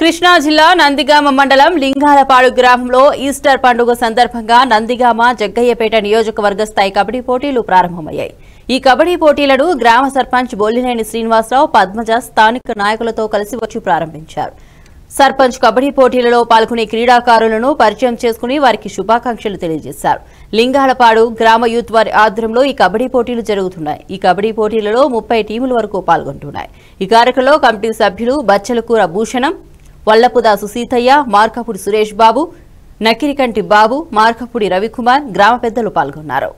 కృష్ణా జిల్లా నందిగామ మండలం లింగాలపాడు గ్రామంలో ఈస్టర్ పండుగ సందర్భంగా నందిగామ జగ్గయ్యపేట నియోజకవర్గ స్థాయి కబడ్డీ పోటీలు ప్రారంభమయ్యాయి. ఈ కబడ్డీ పోటీలను గ్రామ సర్పంచ్ బొల్లినేని శ్రీనివాసరావు పద్మజ స్థానిక నాయకులతో కలిసి వచ్చి ప్రారంభించారు. సర్పంచ్ కబడ్డీ పోటీలలో పాల్గొనే క్రీడాకారులను పరిచయం చేసుకుని వారికి శుభాకాంక్షలు తెలియజేశారు. లింగాలపాడు గ్రామ యూత్ వారి ఆధ్వర్యంలో ఈ కబడ్డీ పోటీలు జరుగుతున్నాయి. ఈ కబడ్డీ పోటీలలో ముప్పై టీముల వరకు పాల్గొంటున్నాయి. ఈ కార్యక్రమంలో కమిటీ సభ్యులు బచ్చలకూర భూషణం వల్లపుదాసు సీతయ్య మార్కపుడి సురేష్ బాబు నకిరికంటి బాబు మార్కపుడి రవికుమార్ గ్రామ పెద్దలు పాల్గొన్నారు.